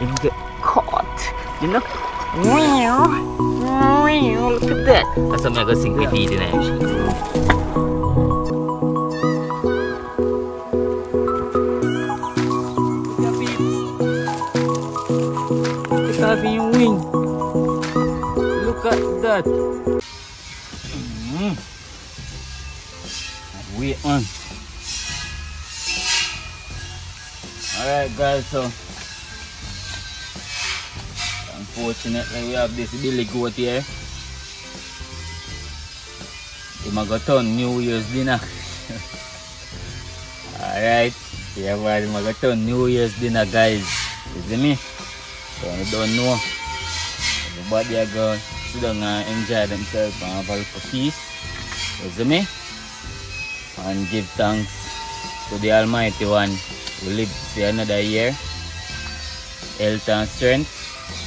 him get caught. You know? Look at that. That's something I got sink with eating actually. It's having a wing. Look at that. Mm. Wait on. Alright guys, so unfortunately we have this billy goat here. He might New Year's dinner. Alright. Yeah, well, he New Year's dinner guys. You see me? So I don't know. Everybody are going sit down and uh, enjoy themselves and have a little feast. You see me? And give thanks to the Almighty One who live to see another year. Health and strength.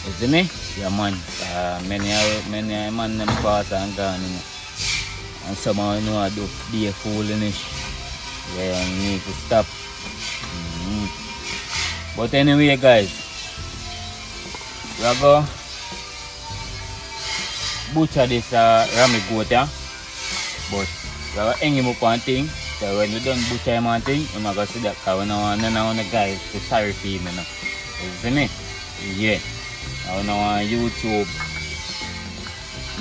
You see me? Yeah man. Uh, many many man them pass and gone. You know. And some of you know I do be a foolish. Yeah, you need to stop. Mhm. But anyway guys, we are go butcher this uh, rami goat yeah. But we are hang him up one thing. So when we butcher him one thing, we are going to see that because we don't want the guys to sorry for him. You know. You see me? Yeah. Want YouTube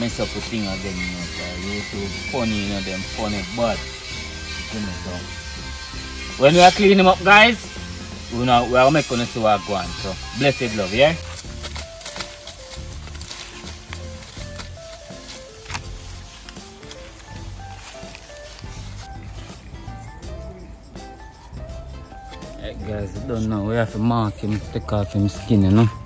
mess up the thing again. You know. YouTube funny, you know, them funny, but so. When we are cleaning him up, guys, we know we are making us see what go. So blessed love, yeah. Eh, guys, I don't know. We have to mark him, take off him skin, you know.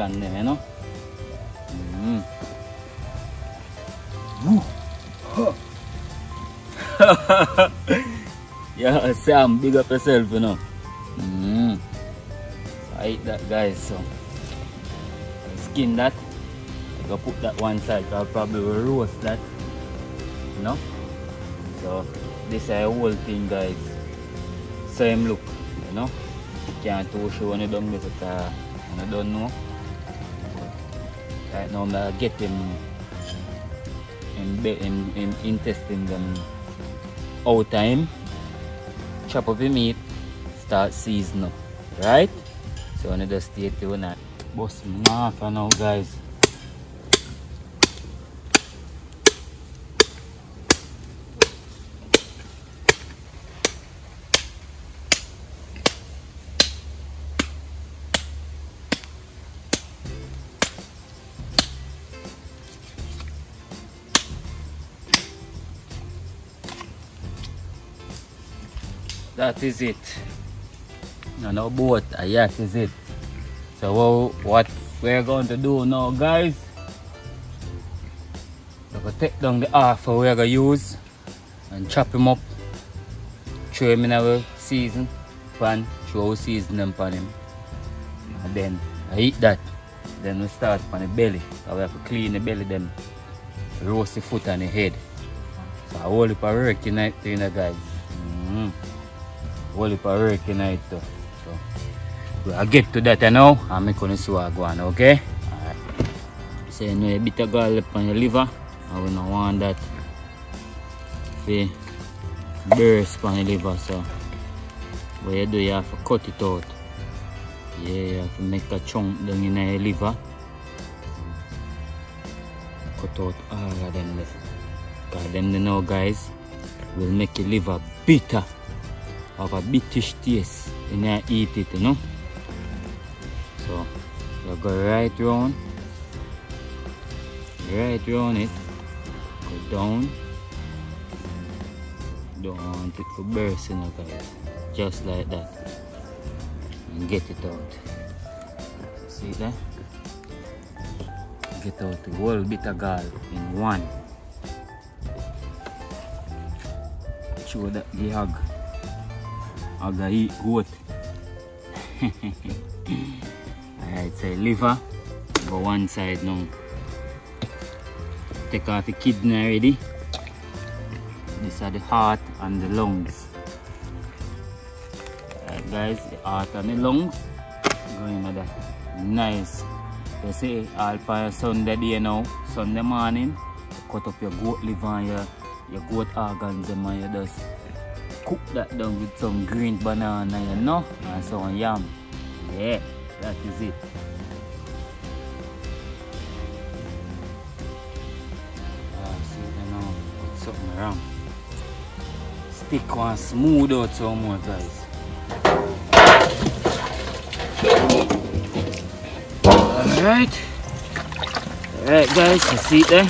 You know. Mm. yeah, Sam, big up yourself, you know. Mm. I eat that, guys. So, skin that. I go put that one side. I'll probably roast that. You know. So, this is a whole thing, guys. Same look, you know. Can't too sure when you don't uh, you don't know. Right now, gonna get in, be- in, in intestine them out time. Chop up the meat, start season up, right? So you just stay tuned and bust him off now guys. That is it. No, no boat. Uh, yes, is it. So wha- what we're going to do now, guys? We're going to take down the half we're going to use and chop him up. Throw him in our season pan. Throw season them pan him. And then I eat that. Then we start on the belly. So we have to clean the belly then roast the foot and the head. So I hold it for work tonight, you know, guys. Mm whole of work tonight too. So we'll get to that now and make on see go on, okay? Alright. So you know a bit of garlic on your liver. I will not want that to burst on your liver so what you do you have to cut it out. Yeah, you have to make a chunk down in your liver. Cut out all of them there. Cause them you know guys will make your liver bitter have a bitish taste when you eat it, you know. So you go right round, right round it, go down, don't want it to burst, you know, guys. Just like that, and get it out. See that? Get out the whole bit of gall in one. Show that the hug. Eat goat. Alright, so liver, go one side now. Take off the kidney already. These are the heart and the lungs. Alright guys, the heart and the lungs. Going into that. Nice. You see, all for Sunday day now, Sunday morning, cut up your goat liver and your, your goat organs and you just cook that down with some green banana, you know, and some yam. Yeah, that is it. Ah, see, you know, put something around. Stick one smooth out some more, guys. Alright. Alright, guys, you see it there?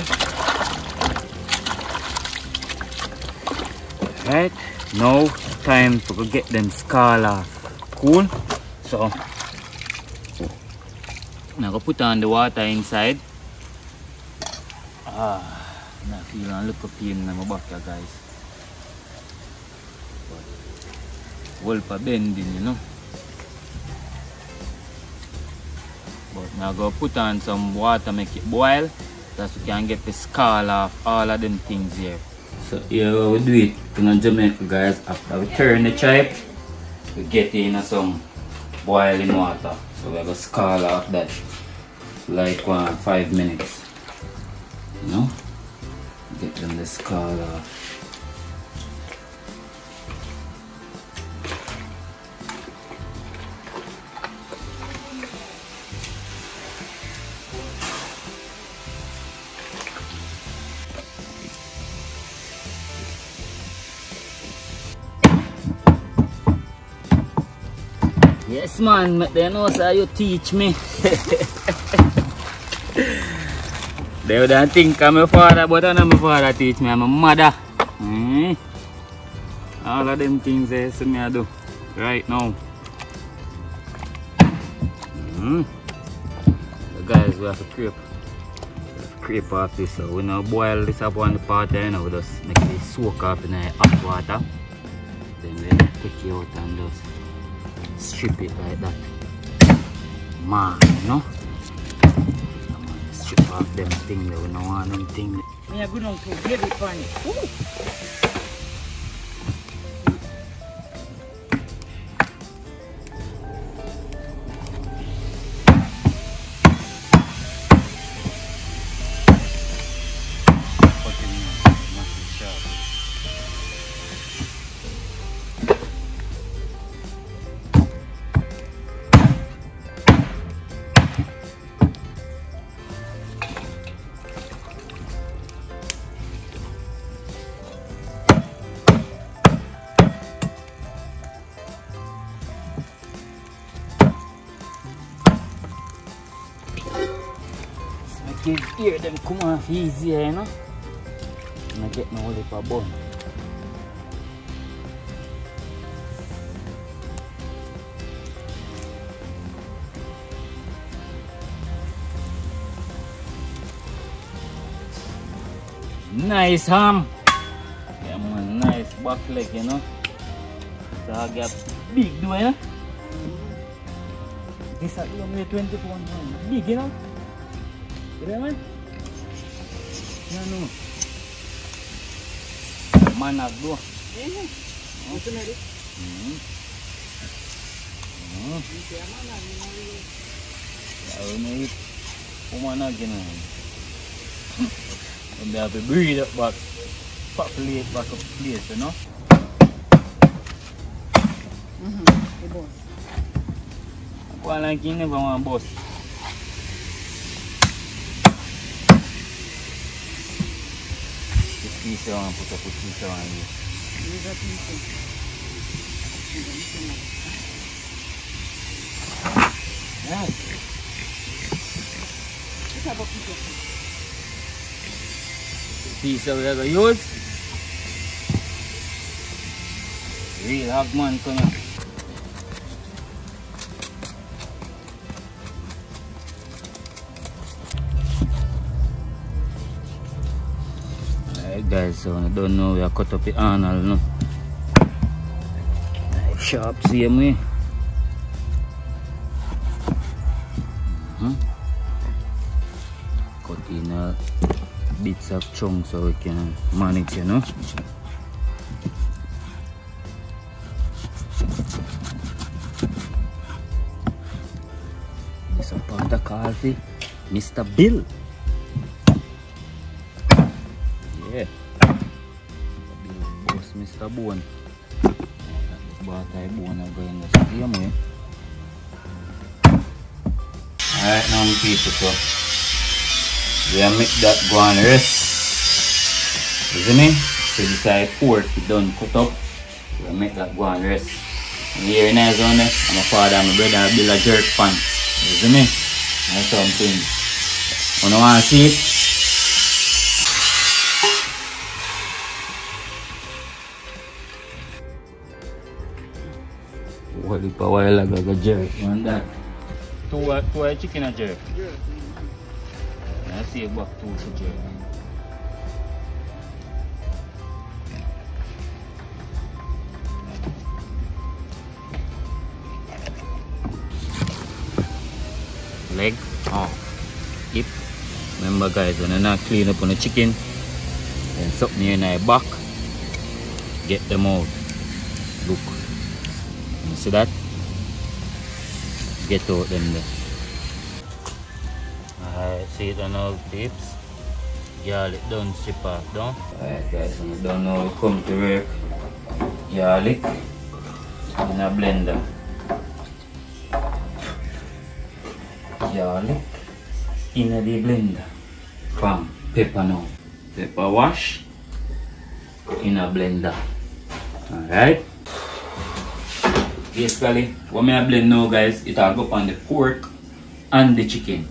Alright, now time to get them skull off. Cool? So, now go put on the water inside. Ah, now feel a little pain in my back, here, guys. Wall pa bending, you know. But now go put on some water, make it boil. That we can get the skull off all of them things here. So here we do it in Jamaica eh, guys. After we turn the chipe, we get in some boiling water. So we go scald off that like one five minutes. You know? Get them the scald off. Yes man, they know how you teach me. they would think I'm a father, but I'm a father teach me, I'm a mother. Mm. All of them things they see me I do right now. Mm. So guys, we have to creep. Creep off this. So we now boil this up on the pot you know, we just make it soak up in the hot water. Then we take it out and just strip it like that. Man, you know? Strip off them thing that we don't want them thing. Me a good uncle, baby pan. Put It them come off easier, eh, you know? And I get lip a bun. Nice ham. Yeah man, nice back leg, you know. So I get big do you know? Eh? This is only 20 pounds. Big, you know? Kira man? Ano? Manag do. Ito na rin. Hmm. Hmm. Tahu ni Pumana gina. And they have to breathe up back. Pak plate back up place, you know? Mhm. Eh, boss. Aku lagi ni bawa bos. Putih seorang putih putih seorang ni. Liver pieces. Yes. Ito ba pito? Piece of the use. Real I don't know, we are cut up the anal, no? Sharp see mo eh. Mhm. Cut in uh, bits of chunks so we can manage, you know. This a of coffee, Mr. Bill. Boss Mr. Bone. Bata yung buwan na gawin na siya mo eh. Alright now people so we are make that go on rest. You see me? So this is pork done cut up. We make that go on rest. And here in Arizona, a father, and my brother build a jerk pan. You see me? That's something. You know wanna see it? Wali pa while ago ga jerk. Man that. Two, uh, two uh, chicken a jerk. I see about two to jerk. Leg off. Hip. Remember guys, when you not clean up on the chicken, then something in the back, get them out. Look. You see that? Get out them there. Alright, see it on now peeps. Garlic done strip off down. Alright guys, when don't know we come to work. Garlic in a blender. Garlic in a the blender. Bam, pepper now. Pepper wash in a blender. Alright. Basically, what me I blend now guys, it will go on the pork and the chicken.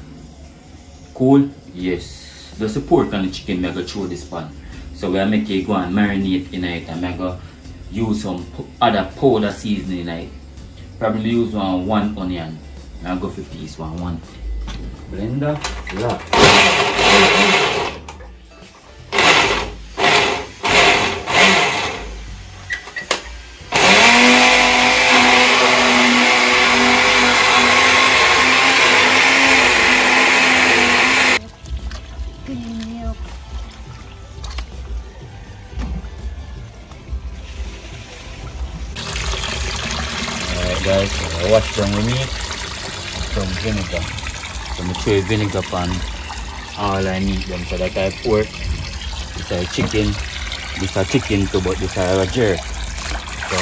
Cool? Yes. Just the pork and the chicken I go through this pan. So we make it go and marinate in it and I go use some other powder seasoning in it. Probably use one one onion. I go for piece one one. Blender lock. Guys, I wash the meat. Some vinegar. So I throw vinegar pan all I need them. So that I pork, this is chicken, this is chicken too, but this is a jerk. So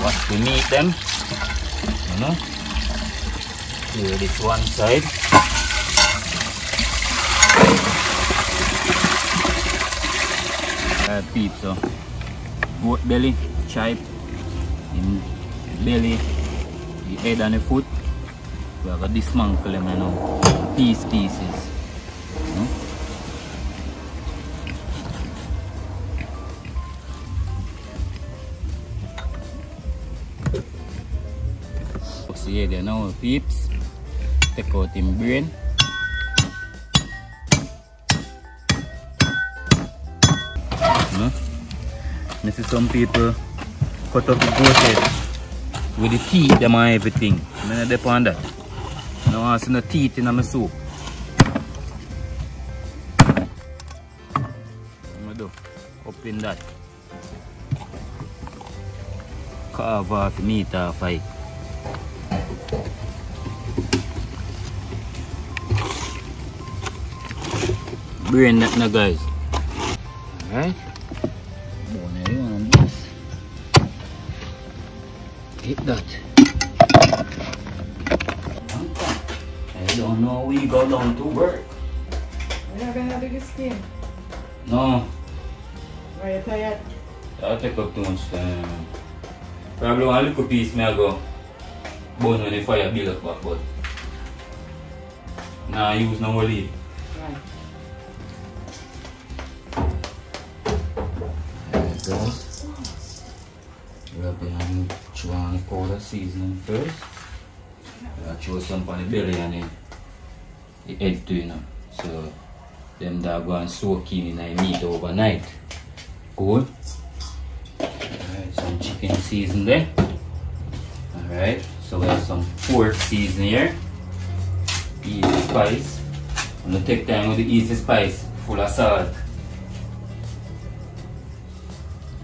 wash the meat them. You know. Clear this one side. Uh, goat belly, chipe, in belly, the head and the foot. We have to dismantle them you know, piece pieces. You know? See there peeps. Take out him brain. I see some people cut up the goat head with the teeth them and everything. I mean, depend on that. I don't see no teeth in my soup. What do? Up in that. Carve off the meat off it. Brain that na guys. Alright. Hit that. I don't know we go down to work. You're not gonna have the skin. No, Are you tired? that'll take up too much time. Probably one little piece may I go burn when the fire build up back, but nah, use no more the seasoning first. Uh, I chew some on the and the, the head. So them that go and soak in in the meat overnight. Good. Alright, some chicken season there. Alright, so we have some pork season here. Easy spice. I'm gonna take time with the easy spice, full of salt.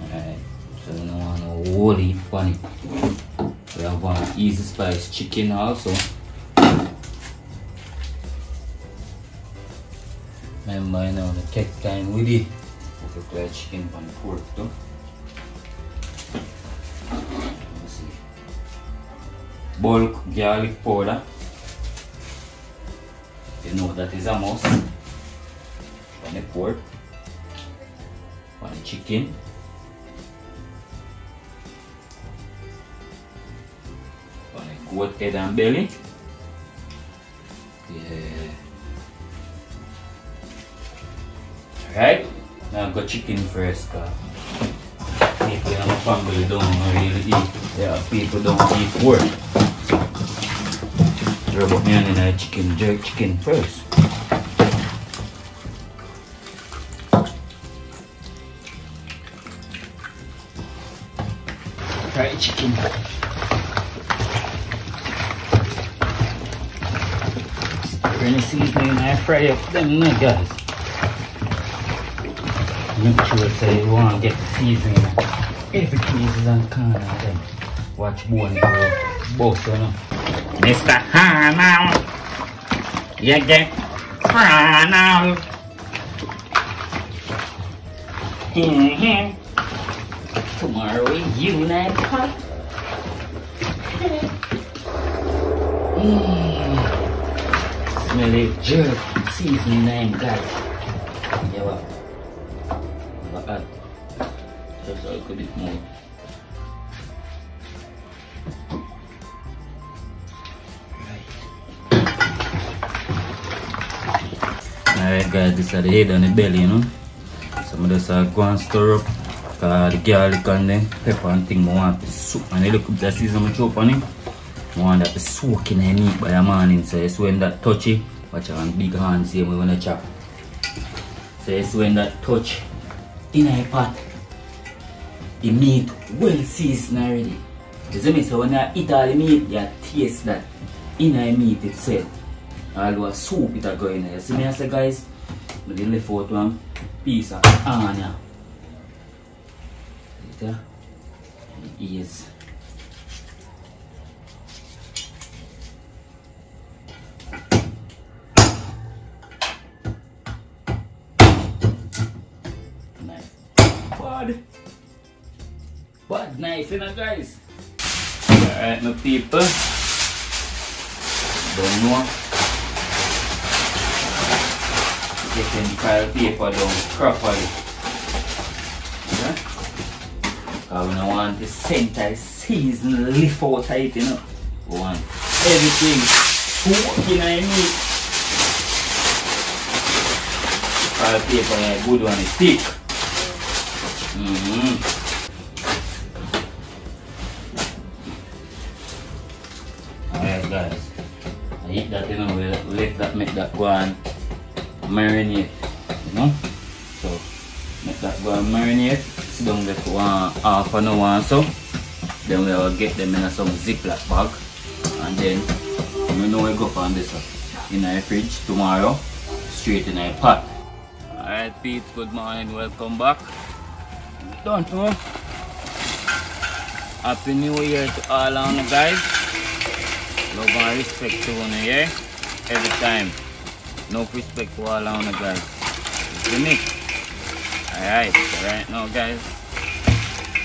Alright, so we don't want no whole heap on it. We have one easy spice chicken also. Remember, you know, to take time with it. Like chicken on pork too. Let's see. Bulk garlic powder. You know that is a must. On the pork. On the chicken. Goat head and belly. Yeah. Right? Now go chicken first, cause people in my family don't really eat. Yeah, people don't eat pork. Rub up me on the chicken, jerk chicken first. Fried chicken. Stir seasoning and I fry up them now, guys. Make sure say you want to get the seasoning. Every pieces and corner of them. Watch bone grow. Both, you know. Mr. Hannah. You get Hannah. Mm-hmm. Tomorrow is unite. Mm. Smell it jerk seasoning name guys. Yeah, what? What add? Just a little bit more. Alright guys, this is the head and the belly, you know. Some of this uh, are go and stir up. The garlic and the pepper and thing, I want the soup. And look up the season I chop on it. I want that to soak in the meat by the morning. So it's when that touchy, watch out big hands same way when I chop. So it's when that touch in a pot, the meat well seasoned already. You see me? So when I eat all the meat, you taste that in a meat itself. Although a soup it go in there. You see me I say guys, I left out one piece of onion. It. Knife. Bad knife, guys. Alright my people. Don't know. Getting the file paper down properly. Yeah? Because we don't want the center season lift out it, you know. We want everything soaking in it. File paper is good one, it's thick. Mm-hmm. Alright eat that you know, we let that make that go and marinate. You know? So make that go and marinate. Sit down there for one half an hour or so. Then we will get them in some ziploc bag. And then you know we go from this in our fridge tomorrow. Straight in our pot. Alright Pete, good morning, welcome back. Don't know. Happy New Year to all the guys. And respect to one here. Every time. No respect to all on the guys. You see me? Alright, so right now guys.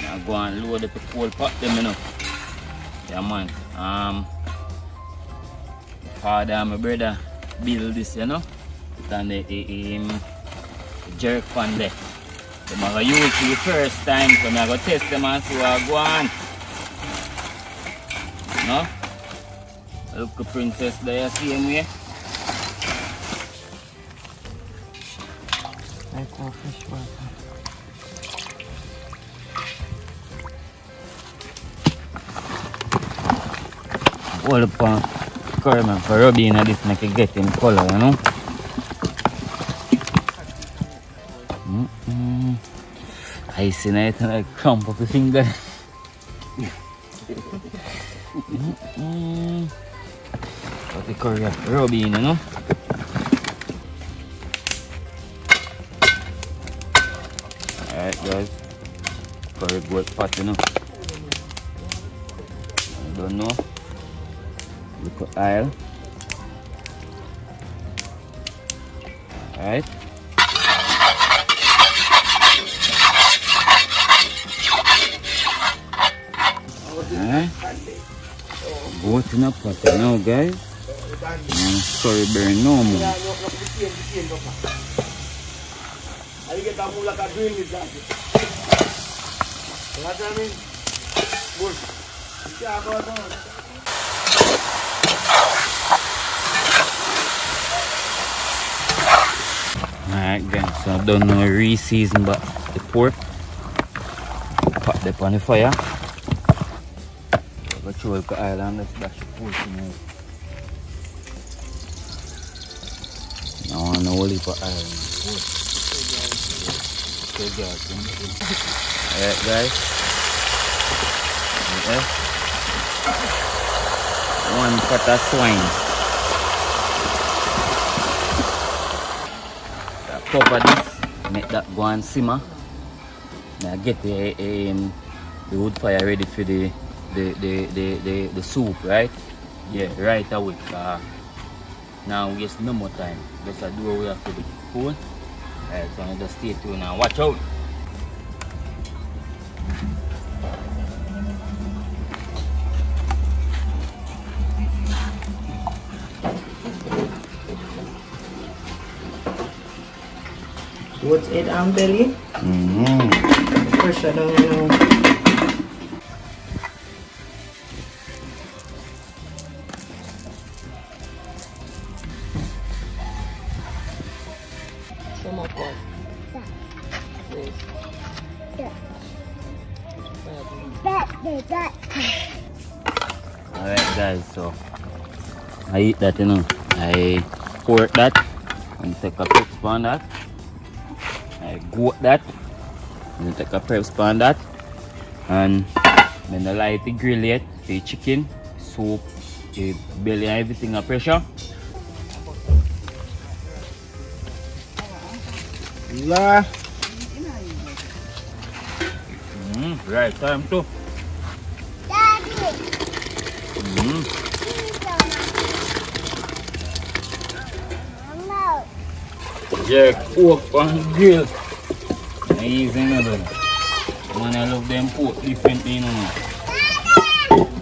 Now go and load up the coal pot them you know. Yeah man. Um father and my brother build this, you know. On the, the, um, the jerk pan there. Them are gonna use it the first time, so I'm gonna test them and see what on. No? Look the princess there same way. Like all fish water. Hold up on caramel for rubbing in this make it get in color, you know. Mm -mm. I see it and I crump up the finger. Got the curry ruby in, you know? Alright guys. Curry goat pot, know? I don't know. Look oil. Alright. Alright. Goat in a pot now guys. And sorry burn no more. I get a moon like a dream. Alright guys, so I've done no re-season but the pork. Pot them on the fire. Throw the oil and let's dash the pork in. Okay guys, Alright guys. Okay. One of swine. cover this, make that go and simmer. Now get the um, the wood fire ready for the the the the, the, the soup, right? Yeah, right away. Uh, now we waste no more time. Just do what we have to do. Cool? Alright, so just stay tuned and watch out. What's it and belly. Mm-hmm. Pressure down, you I eat that you know. I pork that and take a pep on that. I goat that and take a prep on that and then I light the grill yet the chicken, soup, the belly and everything a pressure. La. Mm, right time too. Mm. Jerk pork on grill. Easy another. Man, I love them pork differently, you know.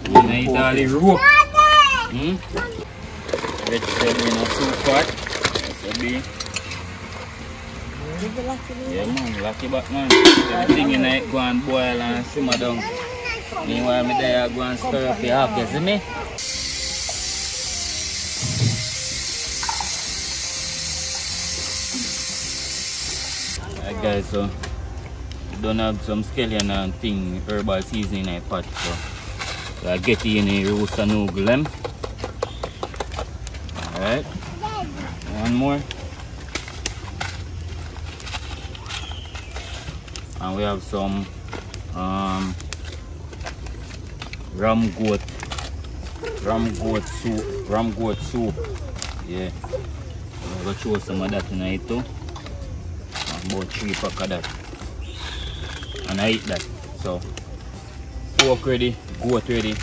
Man, I eat all the rope. Hmm? Vegetable in a soup pot. That's a big. Yeah, man, lucky back, man. Everything in it go and boil and simmer down. Meanwhile, me there go and stir up the half, you see me? Guys, so don't have some scallion and thing herbal seasoning in pot so, so I get in a roast noodle them. Alright. One more. And we have some um ram goat ram goat soup ram goat soup yeah I'm gonna show some of that tonight too about three pack of that and I eat that. So pork ready goat ready.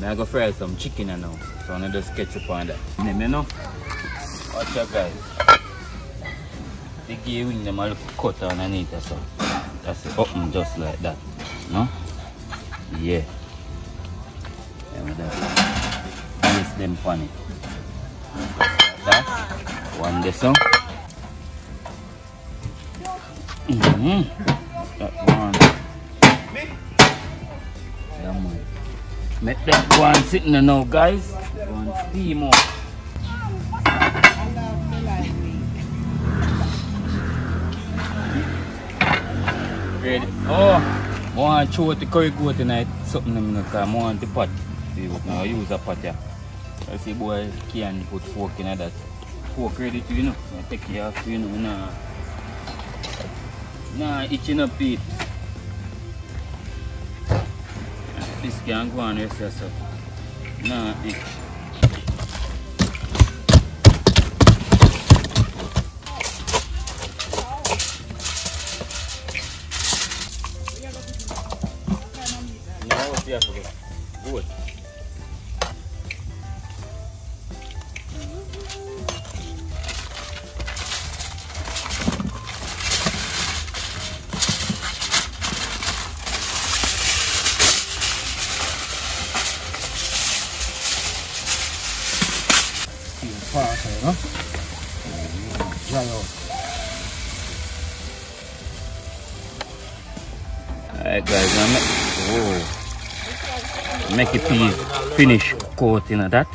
Now I go fry some chicken now so I'm just ketchup on that. Let me know. Watch out guys. The gear wing them a look cut underneath so that's it open just like that no? Yeah. Yeah that them on it just like that one this mm-hmm. that one yeah man make that one sitting there now guys one steam up Ready? Oh, I want to show the curry goat tonight. Something I'm going to want the pot. See what now use a pot here. I see boy can put fork in that. Fork ready to you know. I take it off you know. Nah itching up it. This can go on rest yourself. Nah. No, yeah, Good. Parker, finish coating of that.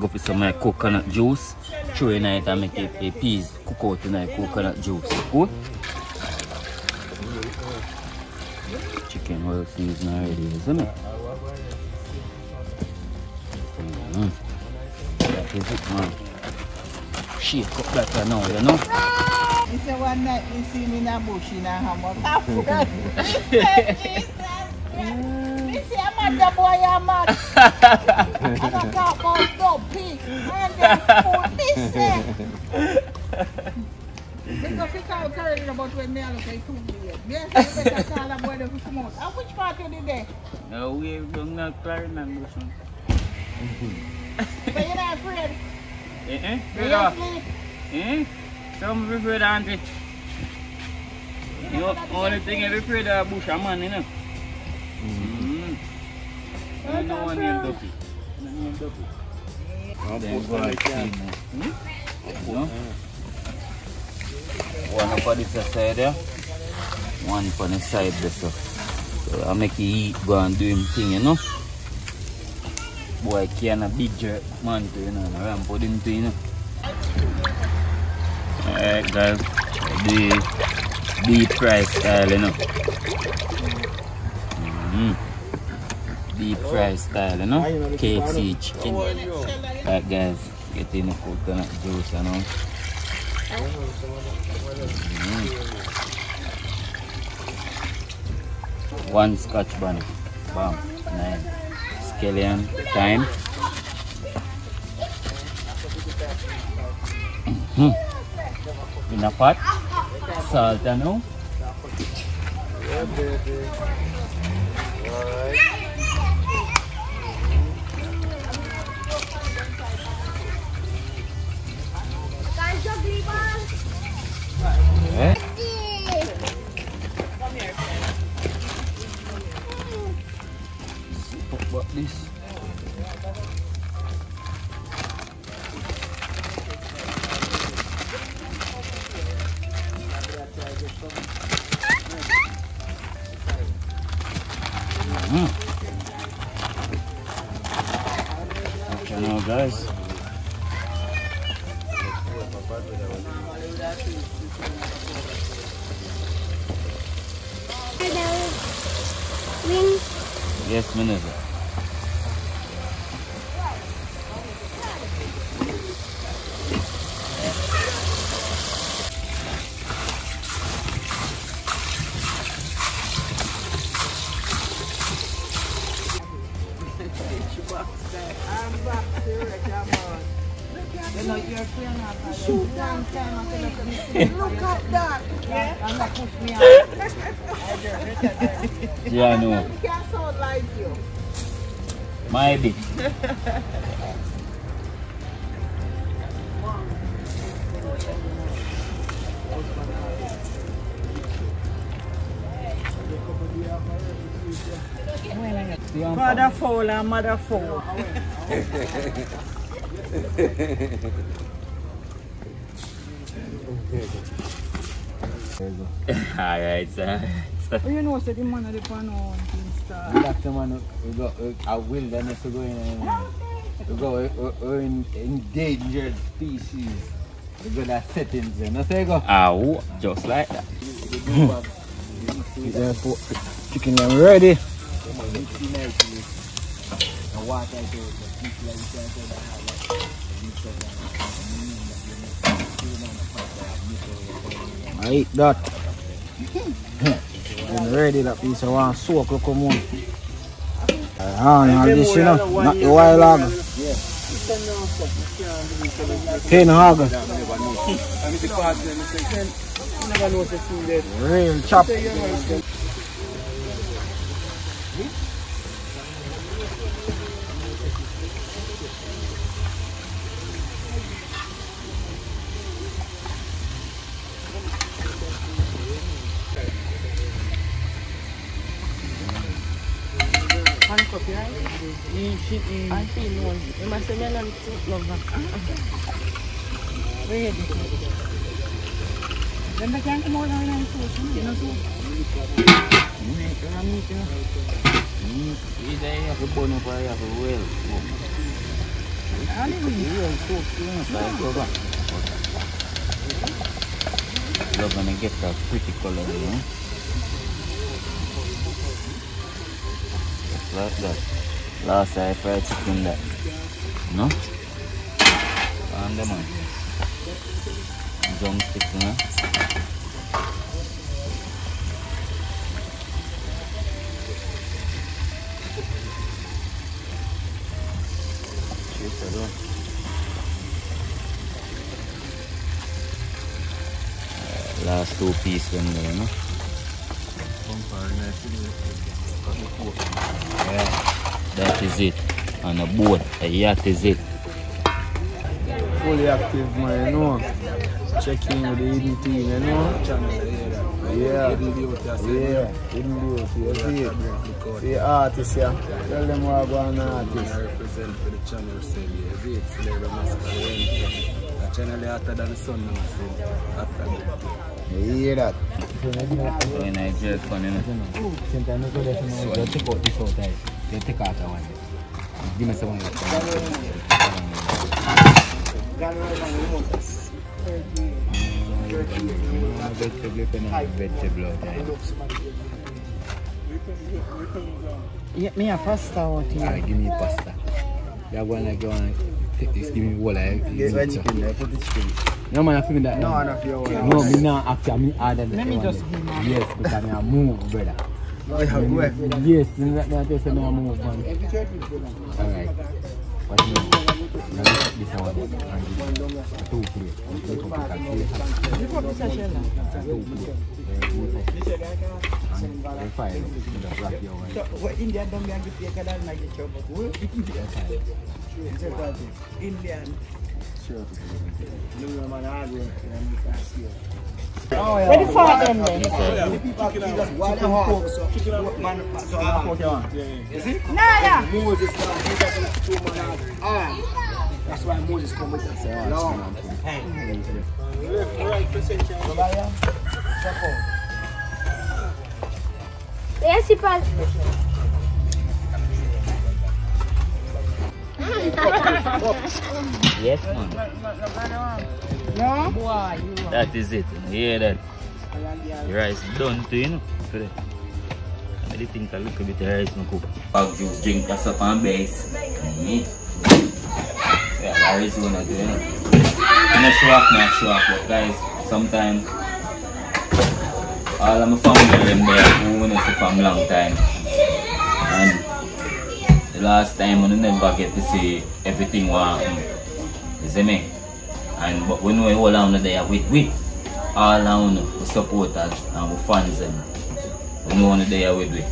Go for some uh, coconut juice. Throw in it and make it a peas cook out in a coconut juice. Good? Chicken well seasoned already, isn't it? Mm. That is it, man. Shake up better now, you know? You say one night you see me in a bush in a hammock. I forgot. Jesus. Me say I'm mad the boy I'm. And I got about dog pig. And then food. Me. Because you can't carry it about when me I look like two years. Me say you better call a boy to come out. And which part you did there? No, we're going to Clarendon Bush. But you're not afraid. Eh eh? You just sleep. Eh? Some be afraid of Andre. You know, only thing I be afraid of bush a man, you know. Mm. You one. Hmm? Up this side there. One on the side there, so. So I make you eat, go and do him thing, you know. Boy, can a big jerk man to, you know, and ramp out him to, you know. Alright guys, the deep fry style, you know. Mm. Deep fry style, you know. KFC chicken. Alright guys, get in the coconut juice, you know. Mm. One scotch bonnet. Bam. Nine. Scallion time. Hmm. In a pot. Salt, you know. Eh? What about this? Mm. You know, you're playing up a shoot long time. I look at me. Look at that. Yeah. And that push me out. Yeah, I know. Can't sound like you. Maybe. Father and mother. Alright. Oh, you know, so the man of the pan on We got some man, we got uh, a wilderness to go in. We go, we, we, we're in endangered species. We got that settings there. No, say go. Ow, just like that. Chicken yam ready. Water I eat that. Then ready that piece of one soak will come on. Ah, now this, you know, not the wild hog. Ten hog. Real chop. You must ko ba. Love gonna get that pretty color, you. Just like that. Last I fried chicken that. No? And them on. Drumsticks, you know. Shit, I don't. Uh, last two piece them there, no? Yeah, that is it. On a boat, a yacht is it. Fully active, man, you know. Checking with the hidden team, you know. Yeah. Hidden beauty, I said. Yeah, hidden beauty, you see it. See artists, yeah. Tell them what about an artist. I represent for the channel, say, yeah, see it, Flavor Masquerade. The channel is hotter than the sun now, see. After that. You hear that? So in I just fun, you know. Sometimes I go there, you know, they'll take out this out there. They'll take out that one. Give me some of Vegetable, vegetable out there. Yeah, me a pasta out here. Alright, give me pasta. You're going to go and take this, give me whole eh? Yes, my chicken there, put the chicken. No man, I feel that. No, now. enough your one. No, me not after me order that Let me one just there. give my- Yes, because me a move, brother. No, you go ahead. Yes, me not me just say me a move, man. Alright. What you mean? Now look at this one. And give me two plate. Look up, because plate. You put this a shell now. Two plate. Eh, two plate. And the fire, you just wrap your one. What Indian don't get to take a lot like a chop. Indian. Ready for them then? Nah, yeah. That's why Moses come with us. No. Yes, Ipan. Yes, man. You That is it. You hear that? The rice done too, you know. Today. I really think a little bit of rice no cook. Pag juice drink that's up on base. Mm. Yeah, Arizona do, you know. I'm not show off, not show off, but guys, sometimes all of my family them there who know see from long time. The last time I never get to see everything what happen. You see me? And but we know all around there with we all around the supporters and the fans and we know there with we.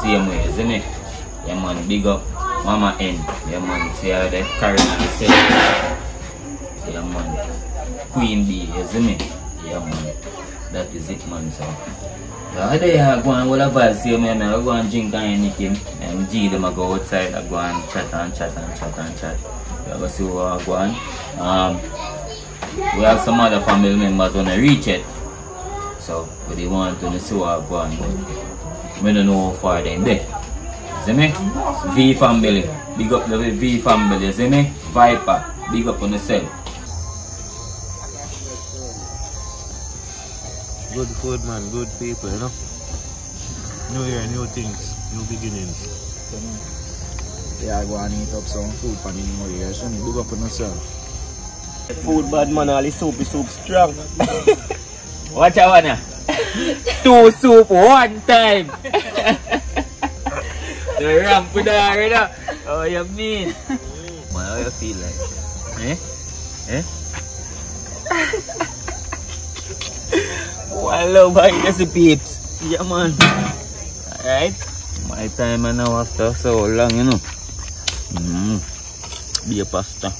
Same way, you see me? Yeah man, big up Mama N. Yeah man, see how they carry themselves. Yeah man. Queen B, you see me? Yeah man. That is it man so. Yeah, they are going all about see me, I go and drink and anything. And G them I go outside, I go and chat and chat and chat and chat. You go see what I go on. Um we have some other family members when I reach it. So we dey want to see what I go on. We don't know how far they there. See me? V family. Big up the V family, see me? Viper. Big up on yourself. Good food, man. Good people, you know. New year, new things, new beginnings. Yeah, I go and eat up some food for the new year. So, big up on yourself. Food bad man, all the soup is soup strong. Watch out now. Two soup one time. The ramp with her, you know. How you mean? Man, how you feel like? Eh? Eh? One love, I guess the peeps. Yeah, man. Alright? My time and now after so long, you know. Mm. Be a pasta.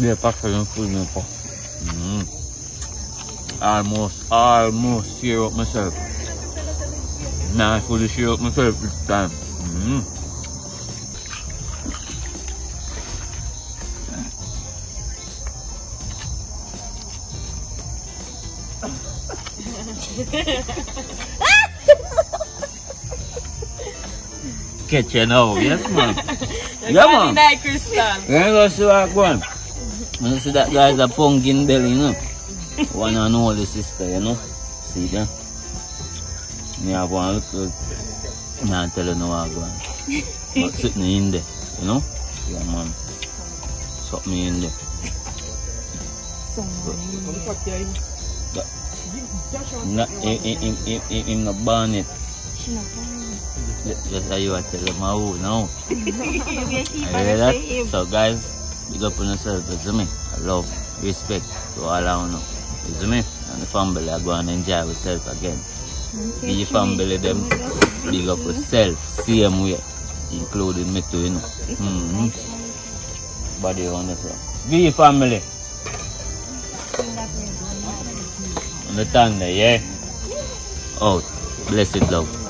Be a pasta and food me po. Mm. Almost, almost share up myself. Nah, I fully share up myself this time. Mm. Catch you now, yes man. yeah man. Night crystal. Yeah, go see what going. You see that guy's a pumpkin belly, you know. One and only sister, you know. See that? Me have one look. Nah, tell you no what going. But sitting in there, you know. Yeah man. Something in there. Not in in in in the bonnet. Just how you are my who now. Hear that? So guys, big up on yourself, you see me? I love, respect to all I know. You see me? And the family are going to enjoy yourself again. Give your family them big up yourself, same way. Including me too, you know. Mm-hmm. Body on the floor. Your family. Understand that, eh, yeah? Oh, blessed love.